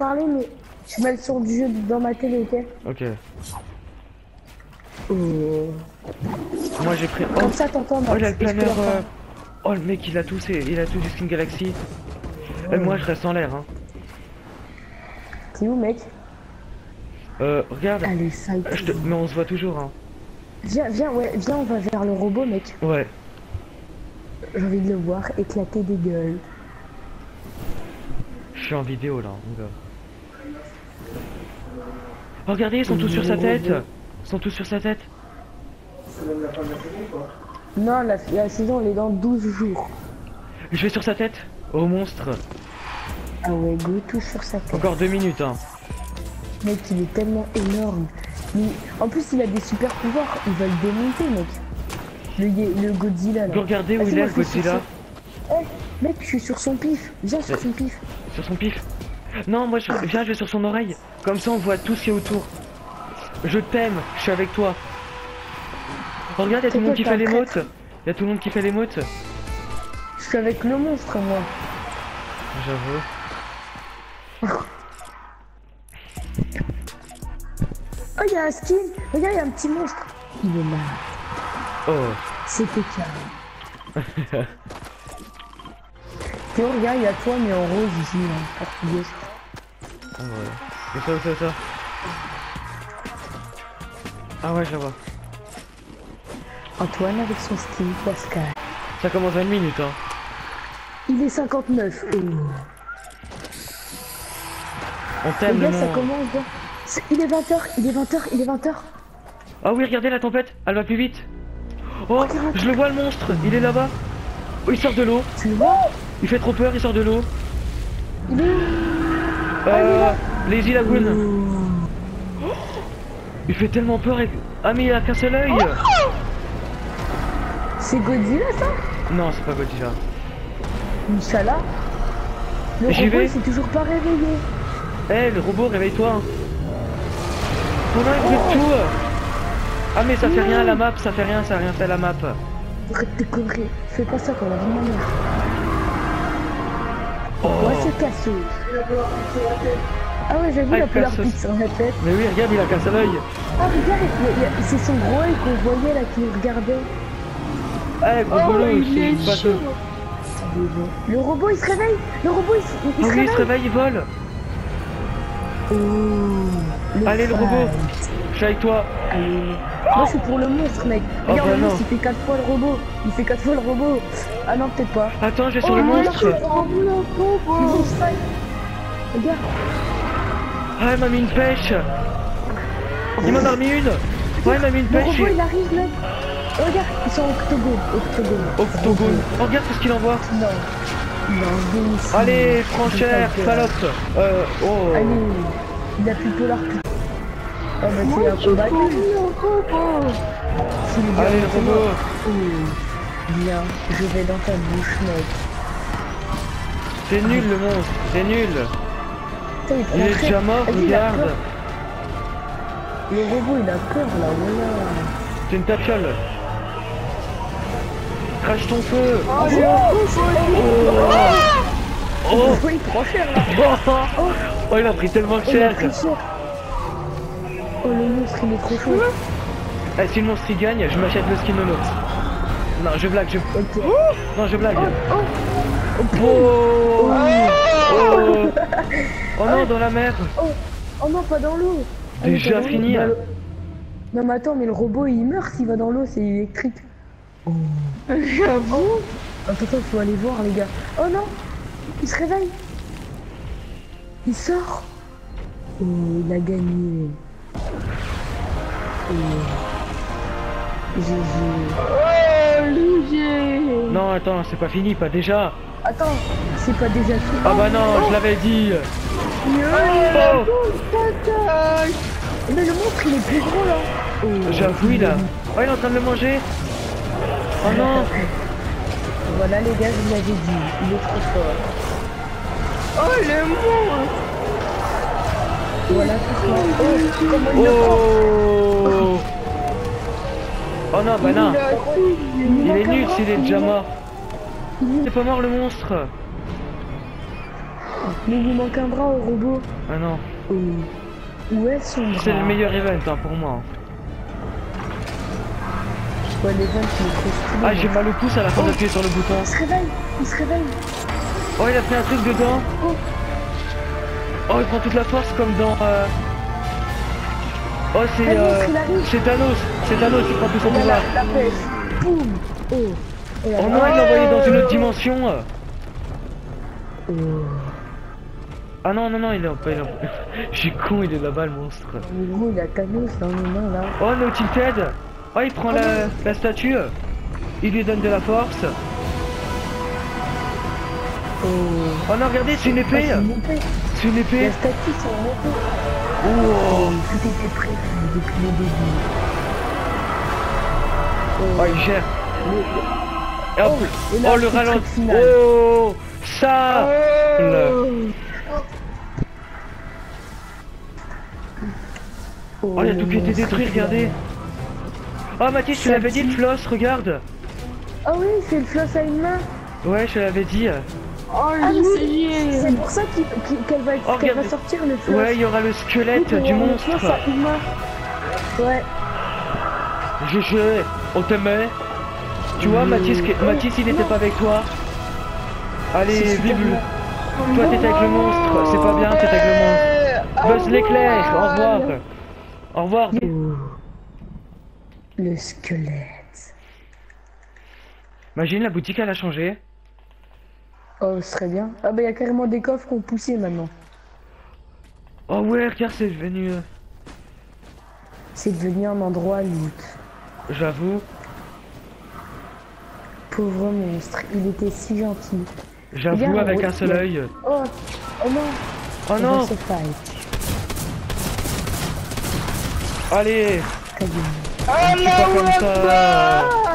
parler, mais je mets le son du jeu dans ma télé, ok Ok. Oh. Moi j'ai pris. Oh, Comme ça, t'entends, oh, il a Max, le et je peux planeur. euh. Oh, le mec, il a tout, il a tout du Skin Galaxy. Et moi, je reste en l'air. Hein. T'es où, mec? Euh, regarde. Allez, ça. Je te... Mais on se voit toujours. Hein. Viens, viens, ouais, viens, on va vers le robot, mec. Ouais. J'ai envie de le voir éclater des gueules. Je suis en vidéo là, mon gars. Oh, regardez, ils sont tous sur sa tête. Ils sont tous sur sa tête. Non, la, la saison, elle est dans 12 jours. Je vais sur sa tête. Oh monstre. Ah ouais, go, tout sur sa tête. Encore deux minutes. Hein. Mec, il est tellement énorme. Il- En plus, il a des super pouvoirs. Il va le démonter, mec. Le, le Godzilla, là. Vous regardez où Vas-y, il est moi, le Godzilla son- Eh, mec, je suis sur son pif. Viens sur son pif. Sur son pif. Non, moi je viens, je vais sur son oreille. Comme ça on voit tout ce qui est autour. Je t'aime, je suis avec toi. Oh, regarde, y'a tout le monde qui fait T'inquiète, t'es un l'émote. Y'a tout le monde qui fait l'émote. Je suis avec le monstre, moi. J'avoue. Oh, il y a un skin. Regarde, il y a un petit monstre. Il est là. Oh. C'était calme. Théo, regarde, il y a toi, mais en rose ici, en portugais. Ah ouais. Ça, ça, ça. Ah ouais, je la vois. Antoine avec son skin Pascal. Ça commence à une minute, hein. Il est 59. Oh. On t'aime, le ça commence. hein. Il est 20h, il est 20h, il est 20h. Ah oui, regardez la tempête, elle va plus vite. Oh, je le vois le monstre, il est là-bas. Oh, il sort de l'eau. Tu le vois? Il fait trop peur, il sort de l'eau. Euh, Lazy Lagoon. Il fait tellement peur avec... Ah mais il a qu'un seul œil C'est Godzilla, ça? Non, c'est pas Godzilla. Inch'Allah. Le J'y robot, s'est toujours pas réveillé. Eh, le robot, réveille-toi Oh non, il tout Ah mais ça fait rien la map, ça fait rien, ça a rien fait la map. Arrête conneries. Fais pas ça quand la vie Ah ouais, j'ai vu Ah, la il couleur casse. pizza sur la tête. Mais oui, regarde, il a qu'un seul œil. Ah, regarde, a- a- c'est son gros œil qu'on voyait là qui nous regardait. Eh, gros Oh, il est chaud. Le robot, il se réveille. Le robot, il, se- il Ah se oui, il réveille. se réveille, il vole. Oh, Allez, le robot. Je suis avec toi. Allez. Moi, je suis pour le monstre, mec. Oh, Regarde, bah le monstre, il fait 4 fois le robot. Il fait 4 fois le robot. Ah non, peut-être pas. Attends, je vais sur Oh, le monstre. Le. Regarde. Ah, il m'a mis une pêche. Il m'en a remis une. Ouais, il m'a mis une Le pêche. robot, il arrive, mec. Regarde, ils sont octogone. Octogone. Octogone. Oh, regarde ce qu'il envoie. Non. Non. Allez, prends cher, salope. Euh, oh. Allez. Il a plus de dollars. Oh, bah, c'est un combat. Bien Allez, le robot. Oh. Viens, je vais dans ta bouche, mec. C'est nul le monstre, c'est nul. Il, est déjà mort, regarde. Le robot, il a peur, là, voilà. C'est une tapiole. Crache ton feu. Oh, Oh. il prend cher, là. Oh. Oh, il a pris tellement cher. Oh, le monstre, il est trop chaud. Eh, si le monstre il gagne, je m'achète le skin l'autre. Non, je blague, je... Non, je blague. Oh, Oh. Oh. Oh. Oh non, dans la mer. oh, non, pas dans l'eau. Ah, Déjà l'eau. fini, hein. Non, mais attends, mais le robot, il meurt s'il va dans l'eau, c'est électrique. Oh. J'avoue. Attends, attends, faut aller voir, les gars. Oh non Il se réveille Il sort Oh, il a gagné. Oh. GG. Oh. Non, attends, c'est pas fini, pas déjà. Attends, c'est pas déjà tout. Ah bah non, je l'avais dit. Oh. Mais le monstre, il est plus gros, là. Oh. J'avoue, il a... Oh, il est en train de le manger. Oh non. Voilà, les gars, je vous l'avais dit. Il est trop fort. Oh, le monstre. Voilà, tout ça. Oh, comment il Oh. Oh non, bah non. Il. Il est nul s'il est déjà mort. C'est pas mort le monstre. Mais il manque un bras au robot. Ah non. Où est son bras C'est le meilleur event hein, pour moi. Les vannes. Ah, j'ai mal au pouce à la fin d'appuyer sur le bouton. Il se réveille, il se réveille. Oh, il a pris un truc dedans. Oh. Oh, il prend toute la force comme dans. euh, Oh, c'est. Euh. C'est Thanos. C'est Thanos qui prend tout son pouvoir. la, la. Boum. Oh. Et Oh non, il l'a envoyé dans une autre dimension. Oh. Ah non, non, non, il est pas. il est- Je suis con, il est là-bas le monstre. Mais il a Thanos dans les mains là. Oh, no tilted. Oh, il prend la, la statue. Il lui donne de la force. Oh. Oh non, regardez, c'est une Ah, épée. c'est une épée. C'est une épée. La statue, c'est une épée. Oh, Tout était prêt depuis le début. oh il gère. Le- Et hop. Oh, Oh, le ralenti. Oh, ça. Le- Oh, il y a tout qui a été détruit, regardez. Oh, Mathis, tu l'avais dit, le floss, regarde. Ah oui, c'est le floss à une main. Ouais, je te l'avais dit. Oh, Ah, c'est- pour ça qu'elle va, Oh, va sortir le floss. Ouais, il y aura le Oui, squelette du aura le monstre. floss à une main. Ouais. GG, on t'aimait. Tu vois, Mais- Mathis, qui- Mathis, il était Non. pas avec toi. Allez, vive le. Toi, t'étais avec le monstre. C'est pas bien, t'étais avec le monstre. Buzz l'éclair, au revoir. Au revoir. Oh. Le squelette. Imagine, la boutique, elle a changé. Oh, ce serait bien. Ah bah il y a carrément des coffres qu'on poussé maintenant. Oh ouais, regarde, c'est devenu... euh, C'est devenu un endroit loot. J'avoue, Pauvre monstre, il était si gentil. j'avoue, avec un seul œil. Oh, oh non. Oh On non. Allez. 啊！